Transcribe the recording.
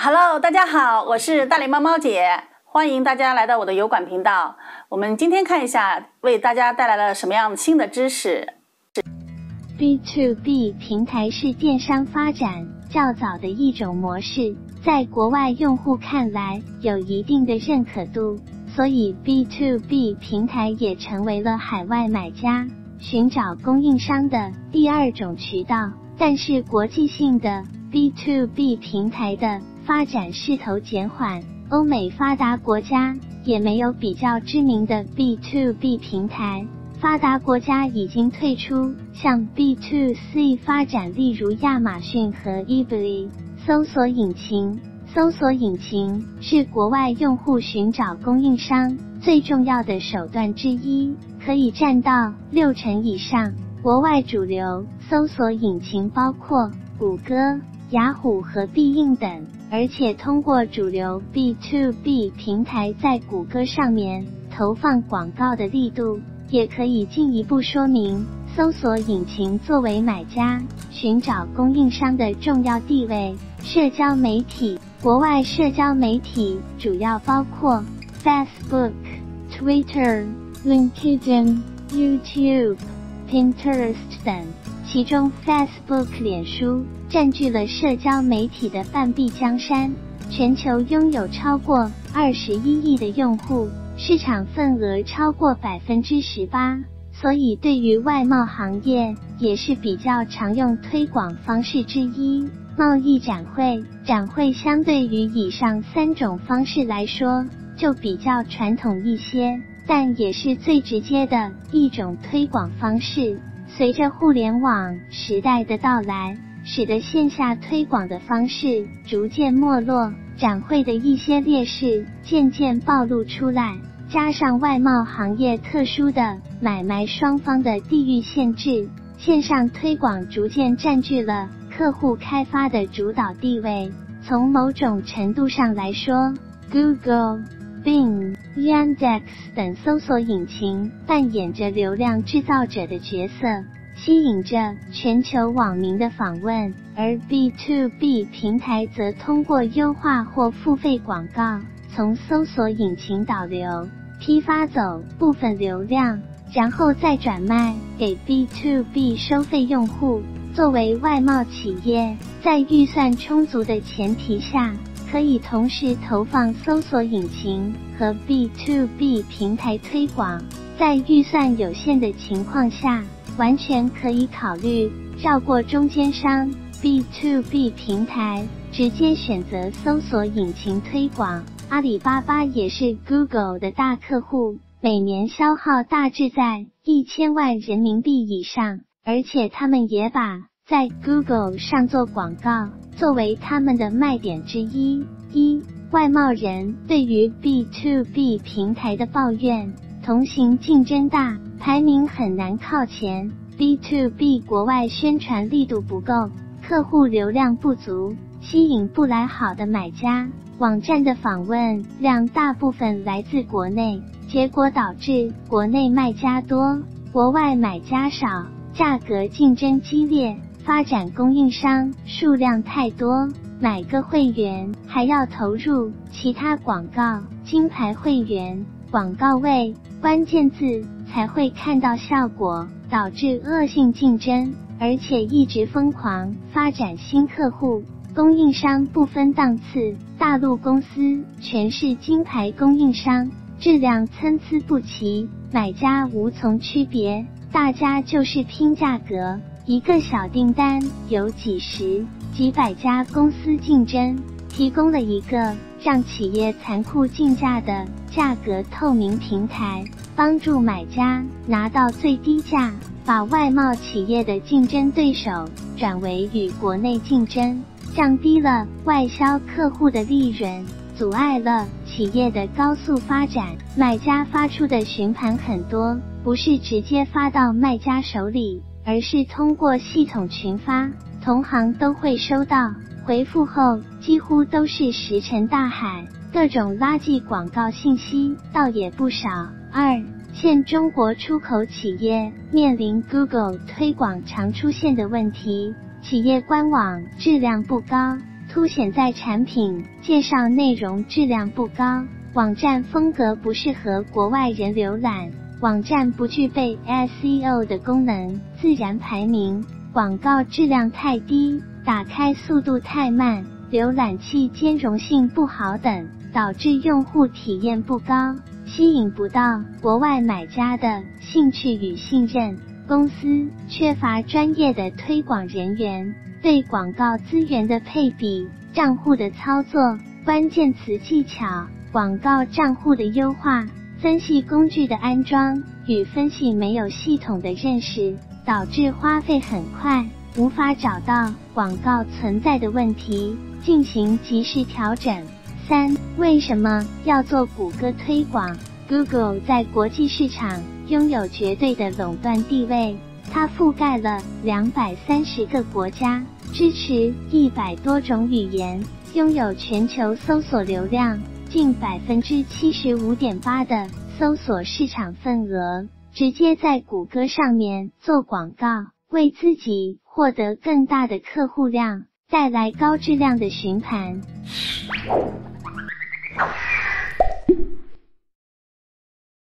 Hello，大家好，我是大脸猫猫姐，欢迎大家来到我的油管频道。我们今天看一下，为大家带来了什么样新的知识。B to B 平台是电商发展较早的一种模式，在国外用户看来有一定的认可度，所以 B to B 平台也成为了海外买家寻找供应商的第二种渠道。但是国际性的 B to B 平台的发展势头减缓，欧美发达国家也没有比较知名的 B to B 平台。发达国家已经退出向 B to C 发展，例如亚马逊和 eBay。搜索引擎，搜索引擎是国外用户寻找供应商最重要的手段之一，可以占到六成以上。国外主流搜索引擎包括谷歌、雅虎和必应等。而且通过主流 B to B 平台在谷歌上面投放广告的力度，也可以进一步说明搜索引擎作为买家寻找供应商的重要地位。社交媒体，国外社交媒体主要包括 Facebook、Twitter、LinkedIn、YouTube、Pinterest 等。其中，Facebook 脸书占据了社交媒体的半壁江山，全球拥有超过二十一亿的用户，市场份额超过百分之十八。所以，对于外贸行业也是比较常用推广方式之一。贸易展会，展会相对于以上三种方式来说，就比较传统一些，但也是最直接的一种推广方式。随着互联网时代的到来，使得线下推广的方式逐渐没落，展会的一些劣势渐渐暴露出来。加上外贸行业特殊的买卖双方的地域限制，线上推广逐渐占据了客户开发的主导地位。从某种程度上来说，Google、Bing、Yandex 等搜索引擎扮演着流量制造者的角色，吸引着全球网民的访问；而 B to B 平台则通过优化或付费广告，从搜索引擎导流，批发走部分流量，然后再转卖给 B to B 收费用户。作为外贸企业，在预算充足的前提下。可以同时投放搜索引擎和 B to B 平台推广，在预算有限的情况下，完全可以考虑绕过中间商 B to B 平台，直接选择搜索引擎推广。阿里巴巴也是 Google 的大客户，每年消耗大致在一千万人民币以上，而且他们也把在 Google 上做广告。作为他们的卖点之一，一外贸人对于 B to B 平台的抱怨，同行竞争大，排名很难靠前。B to B 国外宣传力度不够，客户流量不足，吸引不来好的买家。网站的访问量大部分来自国内，结果导致国内卖家多，国外买家少，价格竞争激烈。发展供应商数量太多，买个会员还要投入其他广告，金牌会员广告位关键字才会看到效果，导致恶性竞争，而且一直疯狂发展新客户，供应商不分档次，大陆公司全是金牌供应商，质量参差不齐，买家无从区别，大家就是拼价格。一个小订单有几十、几百家公司竞争，提供了一个让企业残酷竞价的价格透明平台，帮助买家拿到最低价，把外贸企业的竞争对手转为与国内竞争，降低了外销客户的利润，阻碍了企业的高速发展。买家发出的询盘很多，不是直接发到卖家手里。而是通过系统群发，同行都会收到回复后，几乎都是石沉大海。各种垃圾广告信息倒也不少。二，现中国出口企业面临 Google 推广常出现的问题：企业官网质量不高，凸显在产品介绍内容质量不高，网站风格不适合国外人浏览，网站不具备 SEO 的功能，自然排名，广告质量太低，打开速度太慢，浏览器兼容性不好等，导致用户体验不高，吸引不到国外买家的兴趣与信任。公司缺乏专业的推广人员，对广告资源的配比、账户的操作、关键词技巧、广告账户的优化、分析工具的安装与分析没有系统的认识，导致花费很快，无法找到广告存在的问题，进行及时调整。三、为什么要做谷歌推广？Google 在国际市场。拥有绝对的垄断地位，它覆盖了两百三十个国家，支持一百多种语言，拥有全球搜索流量近百分之七十五点八的搜索市场份额，直接在谷歌上面做广告，为自己获得更大的客户量，带来高质量的询盘。